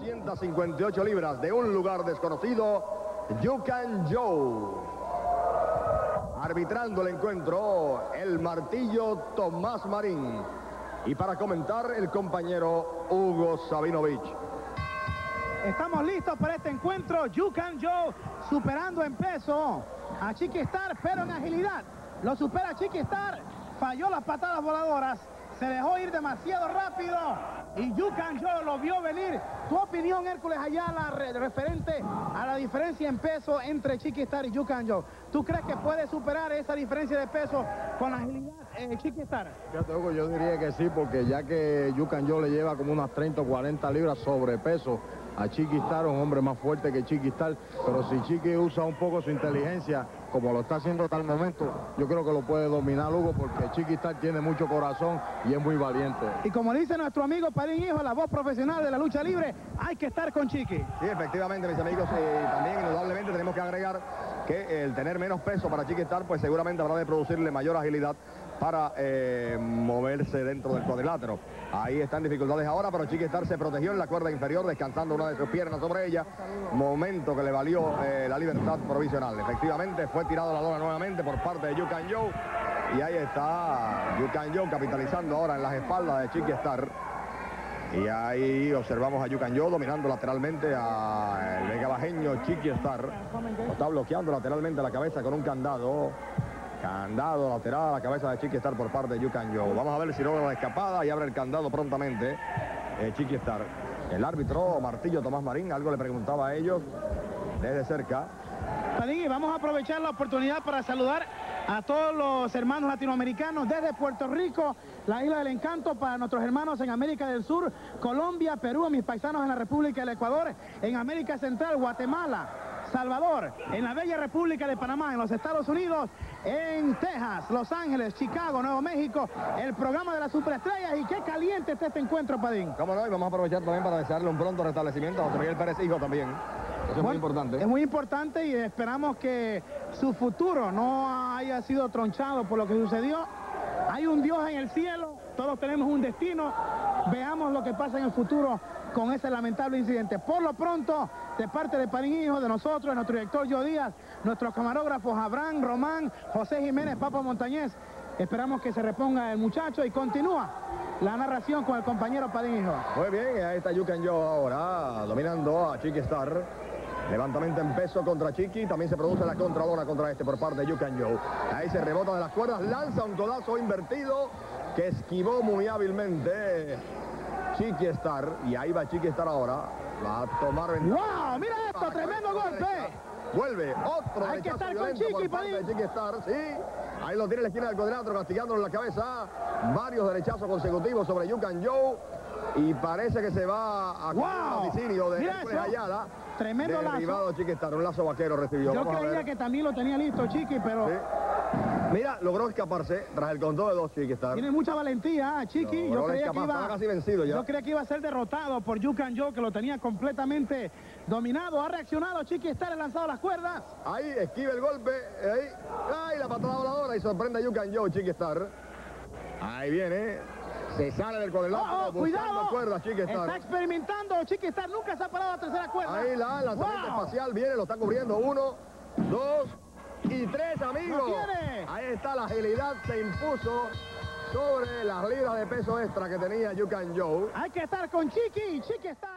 258 libras de un lugar desconocido, Yukan Joe. Arbitrando el encuentro, el martillo Tomás Marín. Y para comentar, el compañero Hugo Sabinovich. Estamos listos para este encuentro. Yukan Joe superando en peso a Chiquistar, pero en agilidad. Lo supera Chiquistar. Falló las patadas voladoras. Se dejó ir demasiado rápido. Y Yukan Joe lo vio venir. Tu opinión, Hércules Ayala, referente a la diferencia en peso entre Chiquistar y Yukan Joe. ¿Tú crees que puede superar esa diferencia de peso con agilidad eh, Chiquistar? Yo diría que sí, porque ya que Yukan Joe le lleva como unas 30 o 40 libras sobrepeso a Chiquistar, un hombre más fuerte que Chiquistar, pero si Chiqui usa un poco su inteligencia, como lo está haciendo hasta el momento, yo creo que lo puede dominar Hugo, porque Chiquistar tiene mucho corazón y es muy valiente. Y como dice nuestro amigo Padín Hijo, la voz profesional de la lucha libre, hay que estar con Chiqui. Sí, efectivamente, mis amigos, y también indudablemente tenemos que agregar que el tener menos peso para Chiquistar, pues seguramente habrá de producirle mayor agilidad para eh, moverse dentro del cuadrilátero. Ahí están dificultades ahora, pero Chiquistar se protegió en la cuerda inferior, descansando una de sus piernas sobre ella. Momento que le valió eh, la libertad provisional. Efectivamente, fue tirado la lona nuevamente por parte de Yukan Joe. Y ahí está Yukan Joe capitalizando ahora en las espaldas de Chiquistar. Y ahí observamos a Yukan Joe dominando lateralmente a el vega bajeño Chiquistar. Lo está bloqueando lateralmente la cabeza con un candado. Candado lateral a la cabeza de Chiquistar por parte de Yukan Joe. Vamos a ver si logra la escapada y abre el candado prontamente eh, Chiquistar. El árbitro Martillo Tomás Marín algo le preguntaba a ellos desde cerca. y vamos a aprovechar la oportunidad para saludar a todos los hermanos latinoamericanos desde Puerto Rico, la isla del encanto, para nuestros hermanos en América del Sur, Colombia, Perú, mis paisanos en la República del Ecuador, en América Central, Guatemala, Salvador, en la bella República de Panamá, en los Estados Unidos, en Texas, Los Ángeles, Chicago, Nuevo México, el programa de las superestrellas y qué caliente está este encuentro, Padín. Cómo no, y vamos a aprovechar también para desearle un pronto restablecimiento a José Miguel Pérez Hijo también. Eso es muy importante. Es muy importante y esperamos que su futuro no haya sido tronchado por lo que sucedió. Hay un Dios en el cielo, todos tenemos un destino. Veamos lo que pasa en el futuro con ese lamentable incidente. Por lo pronto, de parte de Parín Hijo, de nosotros, de nuestro director Joe Díaz, nuestros camarógrafos Abraham, Román, José Jiménez, Papa Montañez, esperamos que se reponga el muchacho y continúa la narración con el compañero Padín Hijo. Muy bien, ahí está Yukan Yo ahora, dominando a Chiqui Star. Levantamiento en peso contra Chiqui, también se produce la contralona contra este por parte de Yukan Joe. Ahí se rebota de las cuerdas, lanza un codazo invertido que esquivó muy hábilmente Chiqui Star. Y ahí va Chiqui Star ahora. Va a tomar ¡Wow! ¡Mira esto! ¡Tremendo golpe! Vuelve otro Hay que estar con Chiqui, Star, sí. Ahí lo tiene en la esquina del cuadrilátero castigándolo en la cabeza. Varios derechazos consecutivos sobre Yukan Joe. Y parece que se va a wow. domicilio de Hércules Ayala. Tremendo lazo. Chiqui Star, un lazo vaquero recibió. Yo creía que también lo tenía listo Chiqui, pero... Mira, logró escaparse tras el contó de dos Chiquistar. Tiene mucha valentía, ah, Chiqui. yo creía que iba casi vencido ya. Yo creía que iba a ser derrotado por Yukan Joe, que lo tenía completamente dominado. Ha reaccionado Chiquistar, ha lanzado las cuerdas. Ahí, esquiva el golpe. Ahí, ahí la patada voladora y sorprende a Yukan Joe, Chiquistar. Ahí viene. Se sale del cuadrilátero oh, oh, cuidado. cuerdas. Está experimentando Chiquistar, nunca se ha parado a tercera cuerda. Ahí la lanzamiento espacial viene, lo está cubriendo. Uno, dos, y tres, amigos. Ahí está la agilidad, se impuso sobre las libras de peso extra que tenía Yukan Joe. Hay que estar con Chiqui, Chiqui estar.